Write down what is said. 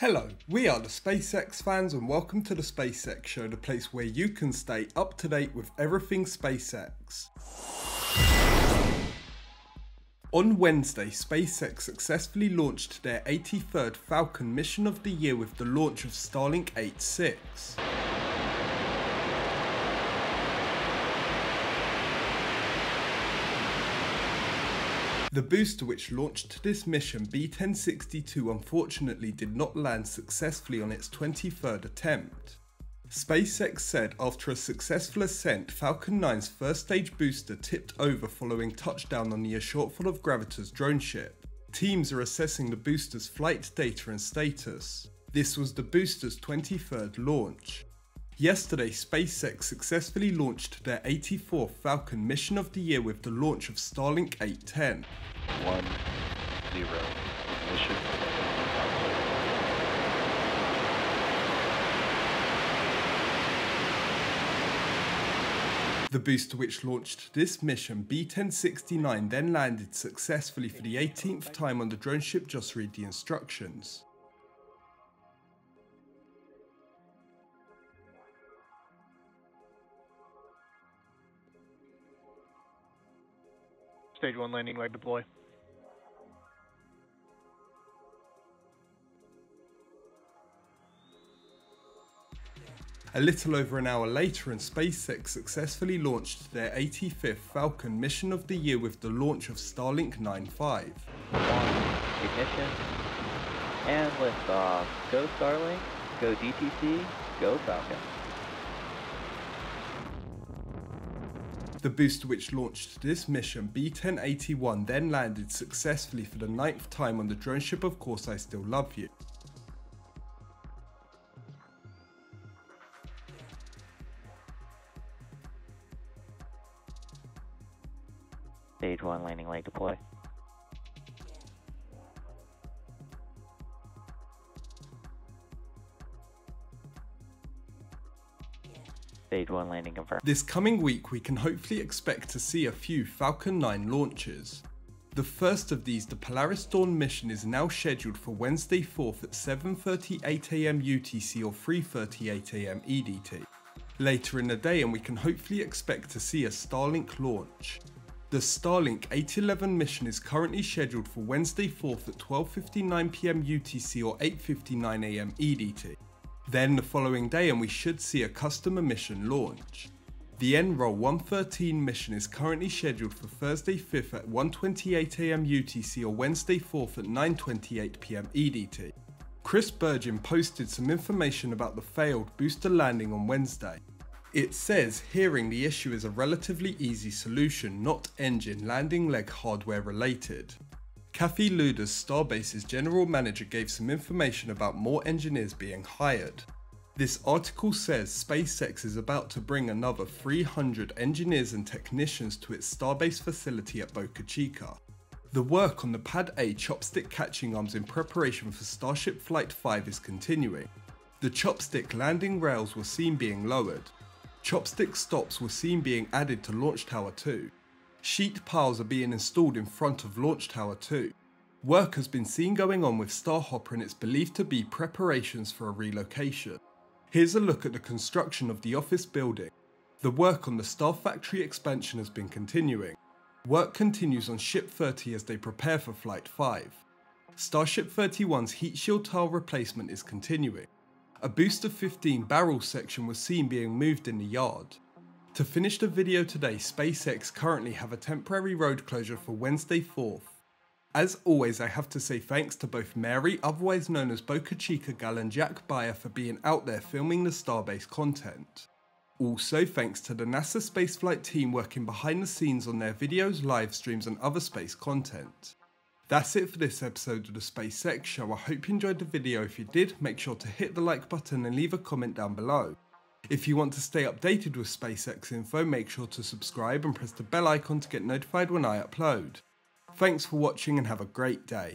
Hello, we are the SpaceX fans and welcome to the SpaceX Show, the place where you can stay up to date with everything SpaceX. On Wednesday, SpaceX successfully launched their 83rd Falcon mission of the year with the launch of Starlink 8.6. The booster which launched this mission, B-1062 unfortunately did not land successfully on its 23rd attempt. SpaceX said after a successful ascent, Falcon 9's first stage booster tipped over following touchdown on the A Shortfall of Gravitas drone ship. Teams are assessing the booster's flight data and status. This was the booster's 23rd launch. Yesterday, SpaceX successfully launched their 84th Falcon mission of the year with the launch of Starlink 810. One, zero, ignition. The booster which launched this mission, B-1069, then landed successfully for the 18th time on the drone ship just read the instructions. Stage 1 landing leg deploy. A little over an hour later and SpaceX successfully launched their 85th Falcon mission of the year with the launch of Starlink 9.5. ignition, and liftoff. Go Starlink, go DTC, go Falcon. The booster which launched this mission, B-1081, then landed successfully for the ninth time on the drone ship Of Course I Still Love You. Stage 1 landing leg deploy. Stage 1 landing confirmed. This coming week we can hopefully expect to see a few Falcon 9 launches. The first of these, the Polaris Dawn mission, is now scheduled for Wednesday 4th at 7.38am UTC or 3.38am EDT. Later in the day and we can hopefully expect to see a Starlink launch. The Starlink 811 mission is currently scheduled for Wednesday 4th at 12.59pm UTC or 8.59am EDT. Then the following day and we should see a customer mission launch. The NROL 113 mission is currently scheduled for Thursday 5th at 1.28am UTC or Wednesday 4th at 9.28pm EDT. Chris Bergin posted some information about the failed booster landing on Wednesday. It says hearing the issue is a relatively easy solution, not engine landing leg hardware related. Kathy Lueders, Starbase's general manager, gave some information about more engineers being hired. This article says SpaceX is about to bring another 300 engineers and technicians to its Starbase facility at Boca Chica. The work on the Pad A chopstick catching arms in preparation for Starship Flight 5 is continuing. The chopstick landing rails were seen being lowered, Chopstick stops were seen being added to Launch Tower 2. Sheet piles are being installed in front of Launch Tower 2. Work has been seen going on with Starhopper and it's believed to be preparations for a relocation. Here's a look at the construction of the office building. The work on the Star Factory expansion has been continuing. Work continues on Ship 30 as they prepare for Flight 5. Starship 31's heat shield tile replacement is continuing. A booster 15 barrel section was seen being moved in the yard. To finish the video today, SpaceX currently have a temporary road closure for Wednesday 4th. As always, I have to say thanks to both Mary, otherwise known as Boca Chica Gal and Jack Beyer for being out there filming the Starbase content. Also thanks to the NASA spaceflight team working behind the scenes on their videos, live streams and other space content. That's it for this episode of the SpaceX Show. I hope you enjoyed the video. If you did, make sure to hit the like button and leave a comment down below. If you want to stay updated with SpaceX info, make sure to subscribe and press the bell icon to get notified when I upload. Thanks for watching and have a great day.